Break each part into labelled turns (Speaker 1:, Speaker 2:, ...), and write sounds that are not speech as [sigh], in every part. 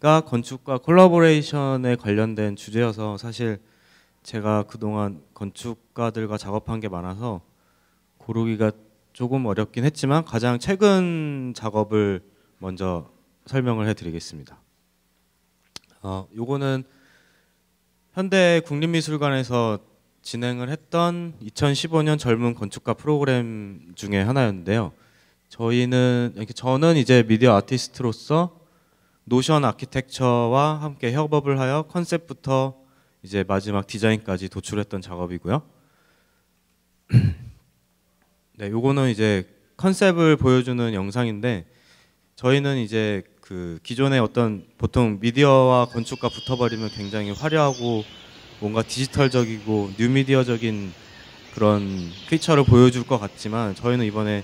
Speaker 1: 가 건축과 콜라보레이션에 관련된 주제여서 사실 제가 그동안 건축가들과 작업한 게 많아서 고르기가 조금 어렵긴 했지만 가장 최근 작업을 먼저 설명을 해드리겠습니다. 어, 요거는 현대 국립미술관에서 진행을 했던 2015년 젊은 건축가 프로그램 중에 하나였는데요. 저희는 저는 이제 미디어 아티스트로서 노션 아키텍처와 함께 협업을 하여 컨셉부터 이제 마지막 디자인까지 도출했던 작업이고요. [clears throat] 네, 요거는 이제 컨셉을 보여주는 영상인데 저희는 이제 그 기존의 어떤 보통 미디어와 건축가 붙어버리면 굉장히 화려하고 뭔가 디지털적이고 뉴미디어적인 그런 피처를 보여줄 것 같지만 저희는 이번에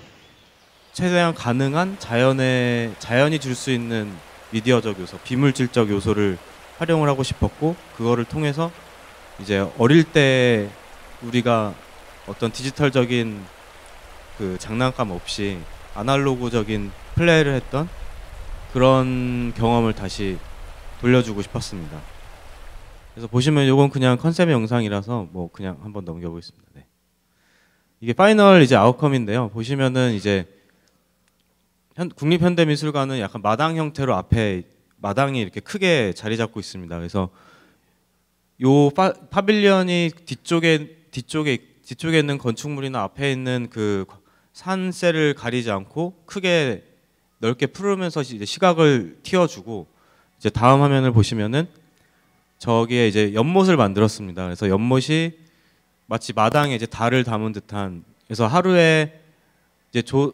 Speaker 1: 최대한 가능한 자연의 자연이 줄 수 있는 미디어적 요소, 비물질적 요소를 활용을 하고 싶었고 그거를 통해서 이제 어릴 때 우리가 어떤 디지털적인 그 장난감 없이 아날로그적인 플레이를 했던 그런 경험을 다시 돌려주고 싶었습니다. 그래서 보시면 이건 그냥 컨셉 영상이라서 뭐 그냥 한번 넘겨보겠습니다. 네. 이게 final 이제 outcome인데요. 보시면은 이제 현, 국립현대미술관은 약간 마당 형태로 앞에 마당이 이렇게 크게 자리 잡고 있습니다. 그래서 요 파, pavilion이 뒤쪽에 뒤쪽에 뒤쪽에 있는 건축물이나 앞에 있는 그 산세를 가리지 않고 크게 넓게 풀으면서 이제 시각을 틔워주고 이제 다음 화면을 보시면은 저기에 이제 연못을 만들었습니다. 그래서 연못이 마치 마당에 이제 달을 담은 듯한 그래서 하루에 이제 조,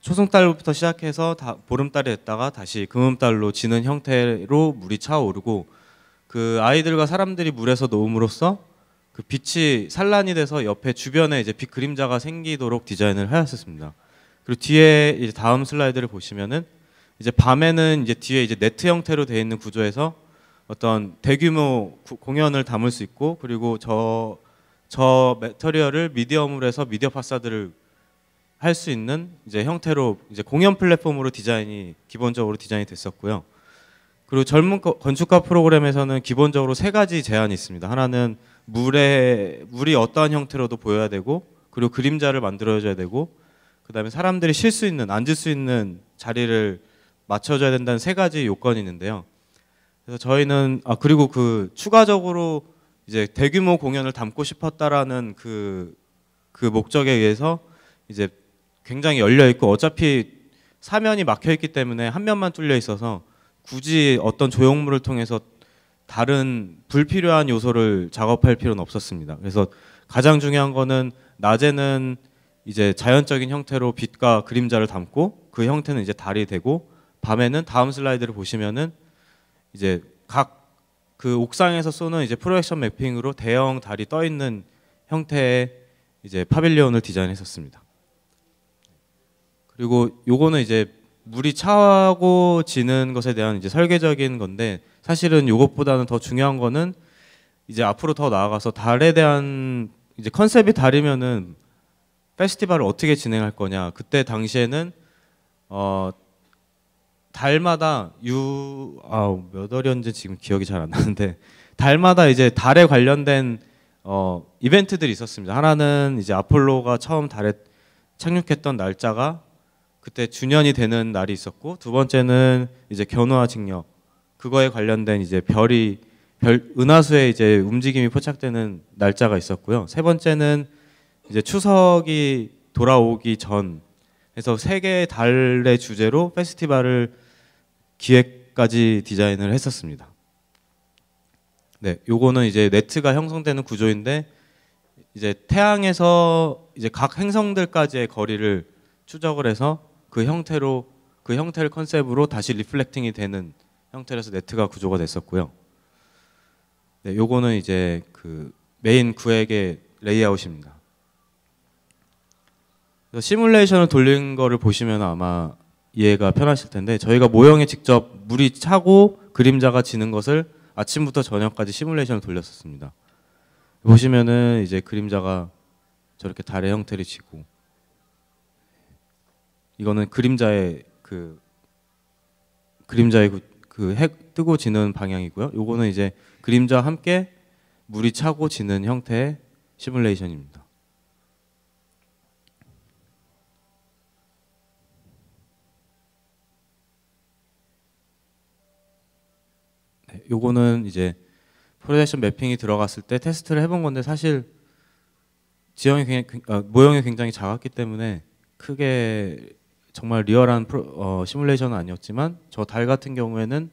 Speaker 1: 초승달부터 시작해서 다 보름달이 됐다가 다시 금음달로 지는 형태로 물이 차오르고 그 아이들과 사람들이 물에서 놓음으로써 그 빛이 산란이 돼서 옆에 주변에 이제 빛 그림자가 생기도록 디자인을 하였습니다. 그리고 뒤에 이제 다음 슬라이드를 보시면은 이제 밤에는 이제 뒤에 이제 네트 형태로 되어 있는 구조에서 어떤 대규모 구, 공연을 담을 수 있고 그리고 저 저 material을 해서 미디어 파사드를 할 수 있는 이제 형태로 이제 공연 플랫폼으로 디자인이 기본적으로 디자인이 됐었고요. 그리고 젊은 건축가 프로그램에서는 기본적으로 세 가지 제한이 있습니다. 하나는 물에 물이 어떠한 형태로도 보여야 되고 그리고 그림자를 만들어줘야 되고 그다음에 사람들이 쉴 수 있는 앉을 수 있는 자리를 맞춰줘야 된다는 세 가지 요건이 있는데요. 그래서 저희는 아 그리고 그 추가적으로 이제 대규모 공연을 담고 싶었다라는 그, 그 목적에 의해서 이제 굉장히 열려 있고 어차피 사면이 막혀 있기 때문에 한 면만 뚫려 있어서 굳이 어떤 조형물을 통해서 다른 불필요한 요소를 작업할 필요는 없었습니다. 그래서 가장 중요한 거는 낮에는 이제 자연적인 형태로 빛과 그림자를 담고 그 형태는 이제 달이 되고 밤에는 다음 슬라이드를 보시면은 이제 각 그 옥상에서 쏘는 이제 프로젝션 매핑으로 대형 달이 떠 있는 형태의 이제 파빌리온을 디자인했었습니다. 그리고 요거는 이제 물이 차고 지는 것에 대한 이제 설계적인 건데 사실은 요것보다는 더 중요한 거는 이제 앞으로 더 나아가서 달에 대한 이제 컨셉이 다르면은 페스티벌을 어떻게 진행할 거냐. 그때 당시에는 어 달마다 유아몇 월이었는지 지금 기억이 잘 안 나는데 달마다 이제 달에 관련된 어 이벤트들이 있었습니다. 하나는 이제 아폴로가 처음 달에 착륙했던 날짜가 그때 주년이 되는 날이 있었고 두 번째는 이제 견우와 직녀 그거에 관련된 이제 별이 별 은하수에 이제 움직임이 포착되는 날짜가 있었고요. 세 번째는 이제 추석이 돌아오기 전 해서 세 개의 달의 주제로 페스티벌을 기획까지 디자인을 했었습니다. 네, 요거는 이제 네트가 형성되는 구조인데 이제 태양에서 이제 각 행성들까지의 거리를 추적을 해서 그 형태로 그 형태를 컨셉으로 다시 reflecting이 되는 형태로서 네트가 구조가 됐었고요. 네, 요거는 이제 그 메인 구획의 레이아웃입니다. 시뮬레이션을 돌린 거를 보시면 아마 이해가 편하실 텐데 저희가 모형에 직접 물이 차고 그림자가 지는 것을 아침부터 저녁까지 시뮬레이션을 돌렸었습니다. 보시면은 이제 그림자가 저렇게 달의 형태를 지고 이거는 그림자의 그 그림자의 그, 그해 뜨고 지는 방향이고요. 요거는 이제 그림자와 함께 물이 차고 지는 형태의 시뮬레이션입니다. 네, 요거는 이제 프로젝션 매핑이 들어갔을 때 테스트를 해본 건데 사실 지형이 굉장히, 어, 모형이 굉장히 작았기 때문에 크게 정말 리얼한 프로, 어, 시뮬레이션은 아니었지만 저 달 같은 경우에는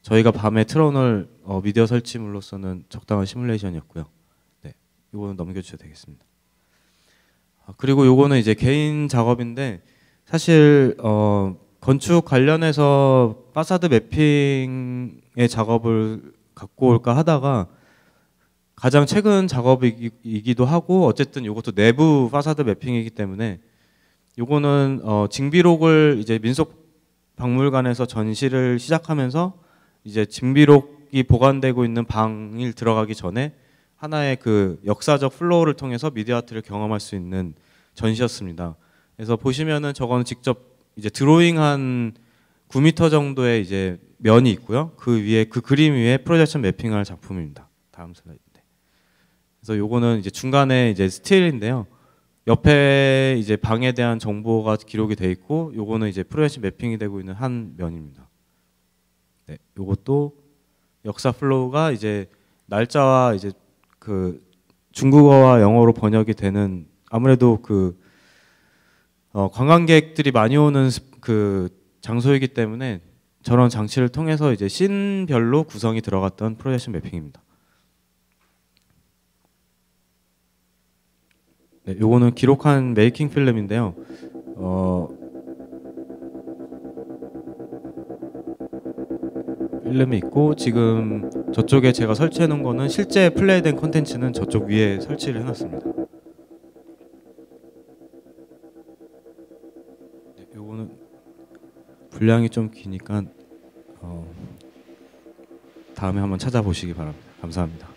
Speaker 1: 저희가 밤에 틀어놓을 어, 미디어 설치물로서는 적당한 시뮬레이션이었고요. 네, 이거는 넘겨주셔도 되겠습니다. 아, 그리고 요거는 이제 개인 작업인데 사실 어, 건축 관련해서 파사드 매핑의 작업을 갖고 올까 하다가 가장 최근 작업이기도 하고 어쨌든 이것도 내부 파사드 매핑이기 때문에 요거는 어, 징비록을 이제 민속 박물관에서 전시를 시작하면서 이제 징비록이 보관되고 있는 방을 들어가기 전에 하나의 그 역사적 flow를 통해서 미디어 아트를 경험할 수 있는 전시였습니다. 그래서 보시면은 저거는 직접 이제 드로잉한 9m 정도의 이제 면이 있고요. 그 위에 그 그림 위에 projection mapping할 작품입니다. 다음 슬라이드. 네. 그래서 요거는 이제 중간에 이제 스틸인데요. 옆에 이제 방에 대한 정보가 기록이 돼 있고 요거는 이제 projection mapping이 되고 있는 한 면입니다. 네, 요것도 역사 flow가 이제 날짜와 이제 그 중국어와 영어로 번역이 되는 아무래도 그 어, 관광객들이 많이 오는 그 장소이기 때문에 저런 장치를 통해서 이제 scene별로 구성이 들어갔던 projection mapping입니다. 네, 요거는 기록한 메이킹 필름인데요. 어, 필름이 있고 지금 저쪽에 제가 설치해 놓은 거는 실제 플레이된 콘텐츠는 저쪽 위에 설치를 해 놨습니다. 네, 요거는 분량이 좀 기니까 어, 다음에 한번 찾아보시기 바랍니다. 감사합니다.